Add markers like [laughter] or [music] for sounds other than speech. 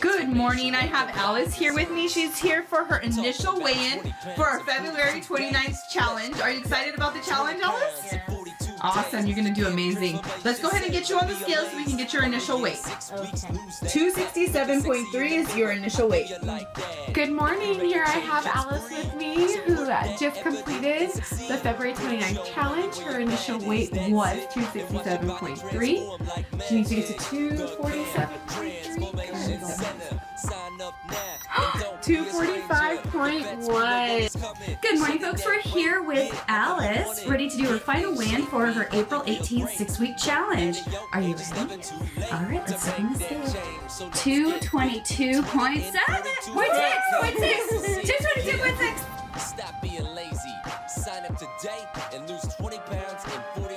Good morning. I have Alice here with me. She's here for her initial weigh-in for our February 29th challenge. Are you excited about the challenge, Alice? Awesome. You're going to do amazing. Let's go ahead and get you on the scale so we can get your initial weight. Okay. 267.3 is your initial weight. Good morning. Here I have Alice with me, uh, just completed the February 29th challenge. Her initial weight was 267.3. She needs to get to 247.3. [gasps] 245.1. Good morning, folks. We're here with Alice, ready to do her final win for her April 18th six week challenge. Are you ready? All right, let's on the scale. 222.7. Point six. Six. day and lose 20 pounds in 40